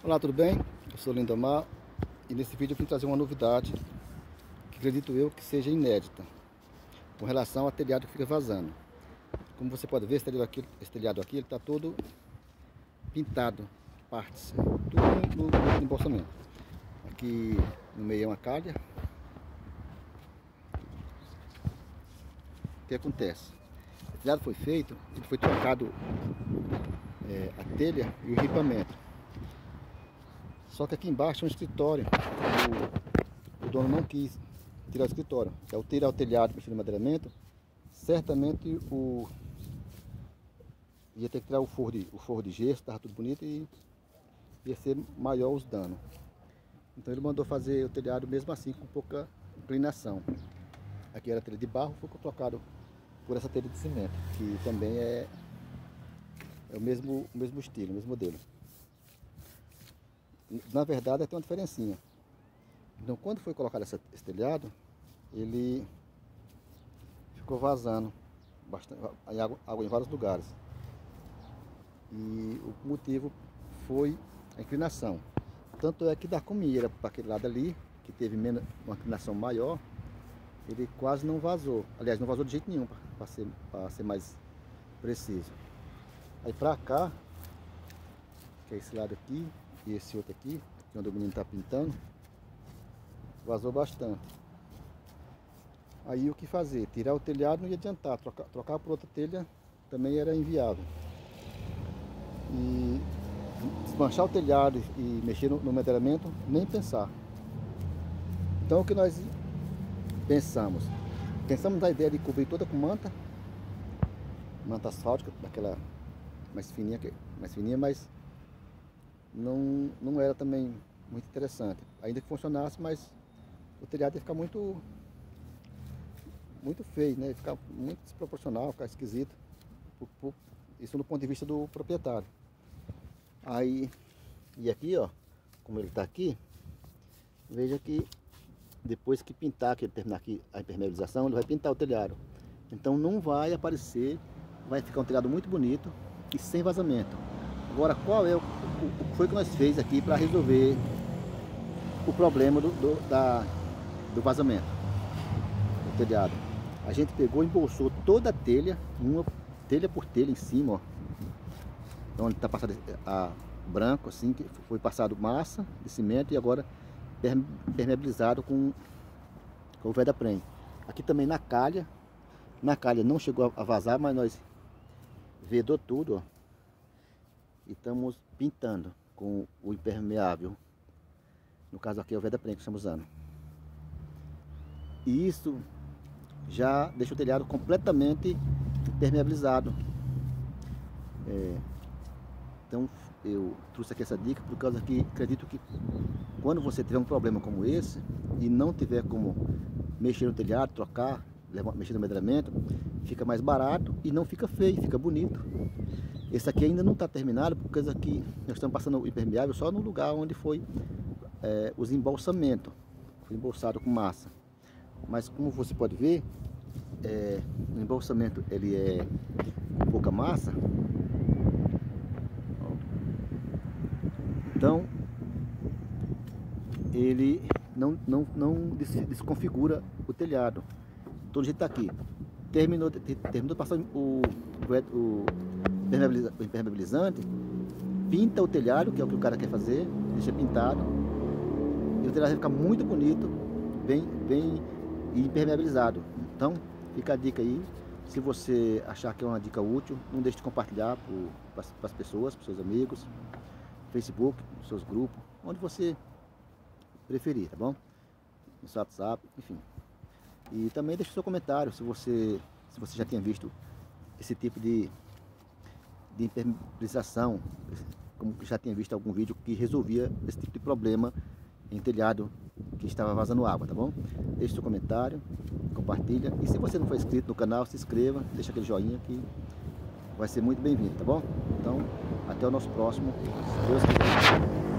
Olá, tudo bem? Eu sou Lindomar e nesse vídeo eu vim trazer uma novidade que acredito eu que seja inédita com relação ao telhado que fica vazando. Como você pode ver, esse telhado aqui, esse telhado aqui está todo pintado, partes, tudo no, no embolsamento. Aqui no meio é uma calha. O que acontece? O telhado foi feito, ele foi trocado é, a telha e o ripamento. Só que aqui embaixo é um escritório. O, o dono não quis tirar o escritório. Ao tirar o telhado para o madeiramento, certamente o ia ter que tirar o forro de, o forro de gesso, estava tudo bonito e ia ser maior os danos. Então ele mandou fazer o telhado mesmo assim com pouca inclinação. Aqui era telha de barro, foi trocado por essa telha de cimento, que também é, é o, mesmo, o mesmo estilo, o mesmo modelo na verdade tem uma diferencinha. Então quando foi colocado essa, esse telhado, ele ficou vazando bastante, água, água em vários lugares. E o motivo foi a inclinação. Tanto é que da comida para aquele lado ali, que teve menos, uma inclinação maior, ele quase não vazou. Aliás, não vazou de jeito nenhum, para ser, ser mais preciso. Aí para cá, que é esse lado aqui, e esse outro aqui, que onde o menino está pintando, vazou bastante. Aí o que fazer? Tirar o telhado não ia adiantar, trocar, trocar por outra telha também era inviável. E desmanchar o telhado e mexer no, no nem pensar. Então o que nós pensamos? Pensamos na ideia de cobrir toda com manta, manta asfáltica, daquela mais fininha, mais fininha, mas não, não era também muito interessante. Ainda que funcionasse, mas o telhado ia ficar muito muito feio, né? Ia ficar muito desproporcional, ficar esquisito. Isso do ponto de vista do proprietário. Aí, e aqui, ó, como ele está aqui, veja que depois que pintar, que ele terminar aqui a impermeabilização, ele vai pintar o telhado. Então não vai aparecer, vai ficar um telhado muito bonito e sem vazamento. Agora, qual é o, o, foi que nós fez aqui para resolver o problema do, do, da, do vazamento do telhado? A gente pegou, embolsou toda a telha, uma telha por telha em cima, ó. Onde está passado a branco, assim, que foi passado massa de cimento e agora permeabilizado com, com o da prem. Aqui também na calha, na calha não chegou a vazar, mas nós vedou tudo, ó e estamos pintando com o impermeável. No caso aqui é o Veda Prem que estamos usando. E isso já deixa o telhado completamente impermeabilizado. É, então eu trouxe aqui essa dica por causa que acredito que quando você tiver um problema como esse e não tiver como mexer no telhado, trocar, mexer no medramento, fica mais barato e não fica feio, fica bonito. Esse aqui ainda não está terminado, porque aqui nós estamos passando o impermeável só no lugar onde foi é, os embolsamentos. Foi embolsado com massa. Mas como você pode ver, é, o embolsamento ele é com pouca massa. Então, ele não, não, não desconfigura o telhado. Então, a gente está aqui. Terminou, terminou passar o, o, o impermeabilizante, pinta o telhado, que é o que o cara quer fazer, deixa pintado. E o telhado vai ficar muito bonito, bem, bem impermeabilizado. Então, fica a dica aí. Se você achar que é uma dica útil, não deixe de compartilhar para as pessoas, para seus amigos, Facebook, seus grupos, onde você preferir, tá bom? No seu WhatsApp, enfim. E também deixe seu comentário se você, se você já tinha visto esse tipo de de impermeabilização, como já tinha visto algum vídeo que resolvia esse tipo de problema em telhado que estava vazando água, tá bom? Deixe seu comentário, compartilha e se você não for inscrito no canal, se inscreva, deixa aquele joinha que vai ser muito bem-vindo, tá bom? Então, até o nosso próximo, Deus quiser.